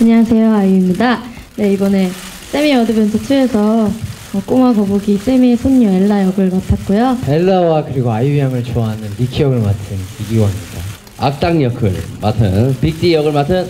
안녕하세요 아이유입니다. 네 이번에 새미 어드벤처 2에서 어, 꼬마 거북이 새미의 손녀 엘라 역을 맡았고요. 엘라와 그리고 아이유 양을 좋아하는 니키 역을 맡은 이기광입니다. 악당 역을 맡은 빅디 역을 맡은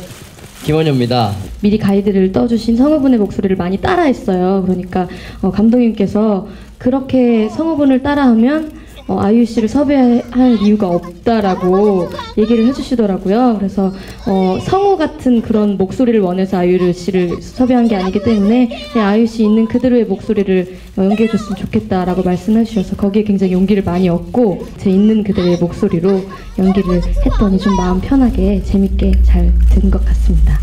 김원효입니다. 미리 가이드를 떠주신 성우분의 목소리를 많이 따라했어요. 그러니까 어, 감독님께서 그렇게 성우분을 따라하면 어, 아이유 씨를 섭외할 이유가 없다라고 얘기를 해주시더라고요. 그래서 어, 성우 같은 그런 목소리를 원해서 아이유 씨를 섭외한 게 아니기 때문에 그냥 아이유 씨 있는 그대로의 목소리를 어, 연기해줬으면 좋겠다라고 말씀해 주셔서 거기에 굉장히 용기를 많이 얻고 제 있는 그대로의 목소리로 연기를 했더니 좀 마음 편하게 재밌게 잘든것 같습니다.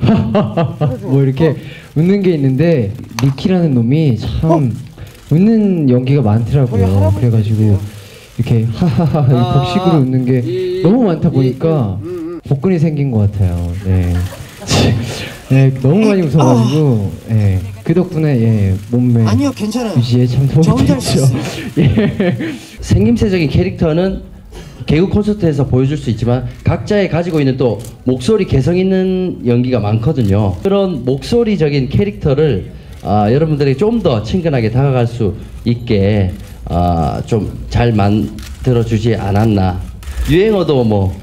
뭐 이렇게 웃는 게 있는데 니키라는 놈이 참 웃는 연기가 많더라고요. 그래가지고 이렇게 하하하 이 복식으로 웃는 게 너무 많다 보니까 복근이 생긴 것 같아요. 네. 네, 너무 많이 웃어가지고 예, 그 덕분에 예, 몸매 아니요 괜찮아요. 유지에 참저 도움이 됐죠. 예. 생김새적인 캐릭터는 개그 콘서트에서 보여줄 수 있지만 각자의 가지고 있는 또 목소리 개성 있는 연기가 많거든요. 그런 목소리적인 캐릭터를 아, 여러분들에게 좀더 친근하게 다가갈 수 있게 아, 좀잘 만들어 주지 않았나. 유행어도 뭐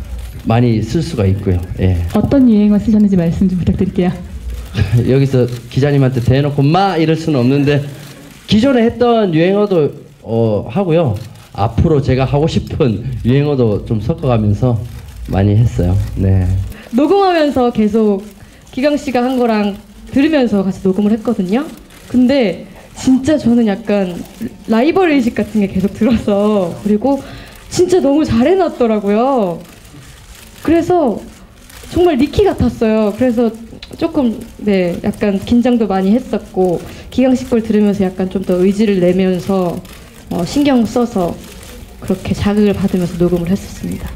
많이 쓸 수가 있고요. 예. 어떤 유행어 쓰셨는지 말씀 좀 부탁드릴게요. 여기서 기자님한테 대놓고 마 이럴 수는 없는데 기존에 했던 유행어도 어, 하고요. 앞으로 제가 하고 싶은 유행어도 좀 섞어가면서 많이 했어요. 네. 녹음하면서 계속 기강 씨가 한 거랑 들으면서 같이 녹음을 했거든요. 근데 진짜 저는 약간 라이벌 의식 같은 게 계속 들어서 그리고 진짜 너무 잘 해놨더라고요. 그래서 정말 니키 같았어요. 그래서 조금 네 약간 긴장도 많이 했었고 기강 씨걸 들으면서 약간 좀 더 의지를 내면서 어, 신경 써서 그렇게 자극을 받으면서 녹음을 했었습니다.